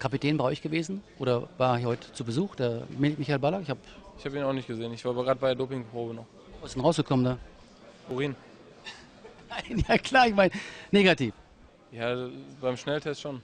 Kapitän bei euch gewesen oder war hier heute zu Besuch, der Michael Ballack? Ich habe Ich habe ihn auch nicht gesehen. Ich war aber gerade bei der Dopingprobe noch. was ist denn rausgekommen da? Urin. Nein, ja klar, ich meine negativ. Ja, beim Schnelltest schon.